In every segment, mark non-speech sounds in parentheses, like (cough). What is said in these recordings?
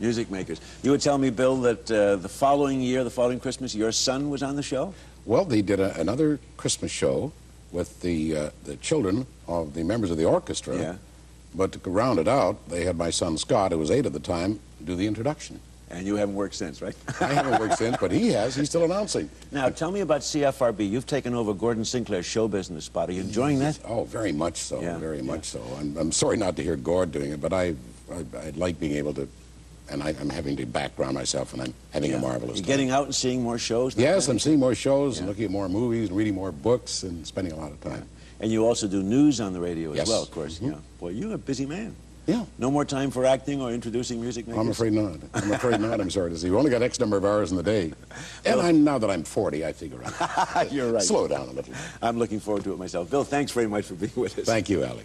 Music makers. You would tell me, Bill, that uh, the following year, the following Christmas, your son was on the show? Well, they did a, another Christmas show with the uh, the children of the members of the orchestra. Yeah. But to round it out, they had my son Scott, who was eight at the time, do the introduction. And you haven't worked since, right? I haven't worked since, but he has. He's still announcing. now, tell me about CFRB. You've taken over Gordon Sinclair's show business spot. Are you enjoying that? Oh, very much so. Yeah, very yeah. much so. I'm, I'm sorry not to hear Gord doing it, but I, I, I like being able to, and I, I'm having to background myself, and I'm having a marvelous You're time. getting out and seeing more shows? Yes, I'm seeing more shows and looking at more movies and reading more books and spending a lot of time. And you also do news on the radio as Yes. well, of course. Mhm. Yeah. Boy, you're a busy man. Yeah. No more time for acting or introducing music makers? I'm afraid not. I'm afraid not. I'm sorry to say. We've only got X number of hours in the day. (laughs) And I'm, now that I'm 40, I figure out. (laughs) You're right. slow down a little. I'm looking forward to it myself. Bill, thanks very much for being with us. Thank you, Alec.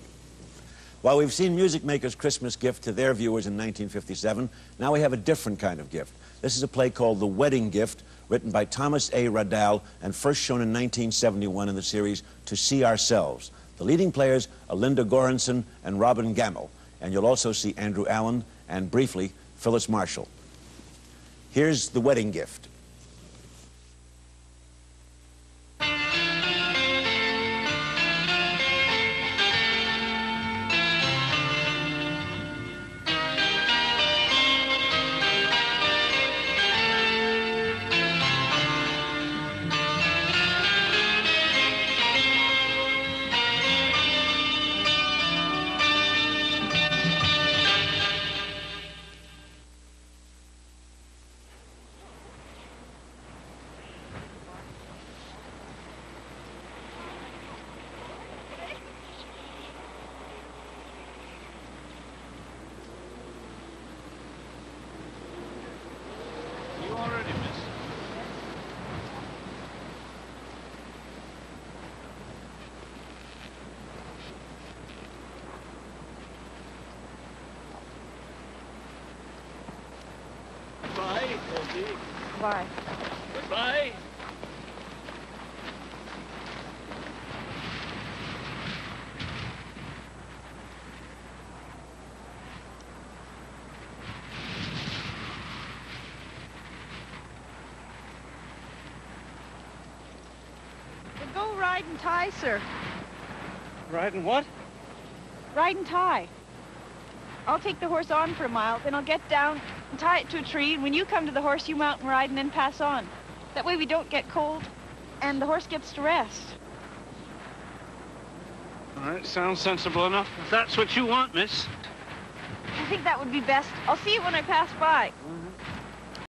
While we've seen Music Maker's Christmas gift to their viewers in 1957, now we have a different kind of gift. This is a play called The Wedding Gift, written by Thomas A. Raddall and first shown in 1971 in the series To See Ourselves. The leading players are Linda Goranson and Robin Gammell, and you'll also see Andrew Allan and, briefly, Phyllis Marshall. Here's The Wedding Gift. Goodbye, Bye. Goodbye. We'll go ride and tie, sir. Riding what? Ride and tie. I'll take the horse on for a mile, then I'll get down and tie it to a tree, and when you come to the horse, you mount and ride and then pass on. That way we don't get cold, and the horse gets to rest. All right, sounds sensible enough. If that's what you want, miss. I think that would be best. I'll see you when I pass by. Mm-hmm.